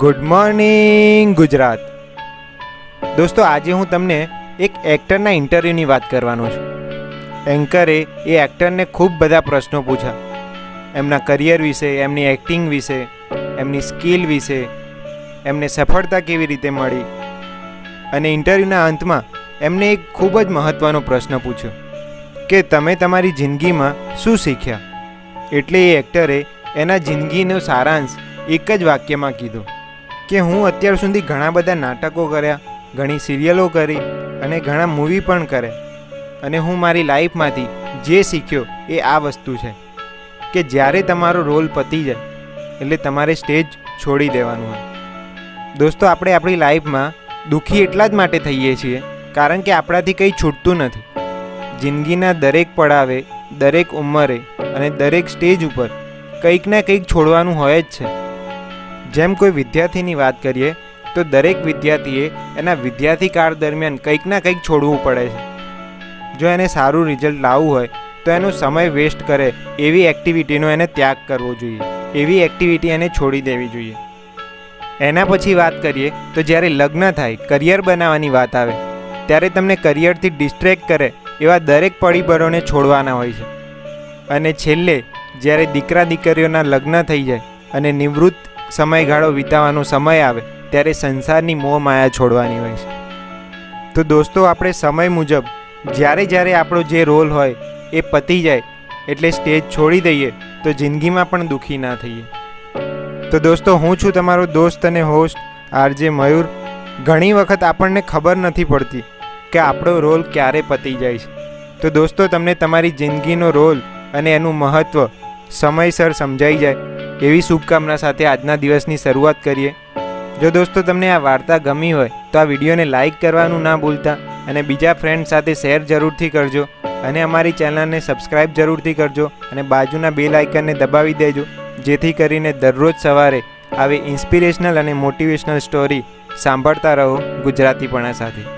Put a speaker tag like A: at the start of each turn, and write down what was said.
A: Good morning, Gujarat. દોસ્તો, આજે હું તમને એક એક્ટરના ઇન્ટરવ્યૂની વાત કરવાનો છું. એન્કરે એ એક્ટરને ખૂબ બધા પ્રશ્નો પૂછ્યા. એમના કરિયર વિશે, એમની એક્ટિંગ વિશે, એમની સ્કિલ વિશે, એમને સફળતા કેવી રીતે મળી? અને ઇન્ટરવ્યૂના અંતમાં એમને એક ખૂબ જ મહત્ત્વનો પ્રશ્ન પૂછ્યો કે, તમે તમારી જિંદગીમાં શું શીખ્યા? એટલે એ એક્ટરે એના જિંદગીનો સારાંશ એક જ વાક્યમાં કીધો. કે હું અત્યાર સુધી ઘણા બધા નાટકો કર્યા, ઘણી સિરિયલો કરી અને ઘણા મૂવી પણ કરે. અને હું મારી લાઈફમાંથી જે શીખ્યો એ આ વસ્તુ છે કે જ્યારે તમારો રોલ પતી જાય, એટલે તમારે સ્ટેજ છોડી દેવાનું હોય. દોસ્તો, આપણે આપણી લાઈફમાં દુઃખી એટલા જ માટે થઈએ છીએ કારણ કે આપણાથી કંઈ છૂટતું નથી. જિંદગીના દરેક પડાવે, દરેક ઉંમરે અને દરેક સ્ટેજ ઉપર કંઈક ને કંઈક છોડવાનું હોય જ છે. જેમ કોઈ વિદ્યાર્થીની વાત કરીએ, તો દરેક વિદ્યાર્થીએ એના વિદ્યાર્થી કાળ દરમિયાન કંઈક ના કંઈક છોડવું પડે છે. જો એને સારું રિઝલ્ટ લાવવું હોય, તો એનો સમય વેસ્ટ કરે એવી એક્ટિવિટીનો એને ત્યાગ કરવો જોઈએ. એવી એક્ટિવિટી એને છોડી દેવી જોઈએ. એના પછી વાત કરીએ, તો જ્યારે લગ્ન થાય કરિયર બનાવવાની વાત આવે, ત્યારે તમને કરિયરથી ડિસ્ટ્રેક્ટ કરે એવા દરેક પરિબળોને છોડવાના હોય છે. અને છેલ્લે, જ્યારે દીકરા દીકરીઓના લગ્ન થઈ જાય અને નિવૃત્ત સમયગાળો વિતાવવાનો સમય આવે, ત્યારે સંસારની મોહ માયા છોડવાની હોય છે. તો દોસ્તો, આપણે સમય મુજબ, જ્યારે જ્યારે આપણો જે રોલ હોય, એ પતી જાય, એટલે સ્ટેજ છોડી દઈએ, તો જિંદગીમાં પણ દુઃખી ના થઈએ. તો દોસ્તો, હું છું તમારો દોસ્ત અને હોસ્ટ આરજે મયુર. ઘણી વખત આપણને ખબર નથી પડતી કે આપણો રોલ ક્યારે પતી જાય છે. તો દોસ્તો, તમને તમારી જિંદગીનો રોલ અને એનું મહત્ત્વ સમયસર સમજાઈ જાય. એવી શુભકામના સાથે આજના દિવસની શરૂઆત કરીએ. જો દોસ્તો તમને આ વાર્તા ગમી હોય, તો આ વિડીયોને લાઇક કરવાનું ના ભૂલતા અને બીજા ફ્રેન્ડ સાથે શેર જરૂરથી કરજો અને અમારી ચેનલને સબસ્ક્રાઇબ જરૂરથી કરજો અને બાજુના બેલ આઇકનને દબાવી દેજો, જેથી કરીને દરરોજ સવારે આવી ઇન્સ્પિરેશનલ અને મોટિવેશનલ સ્ટોરી સાંભળતા રહો ગુજરાતીપણા સાથે.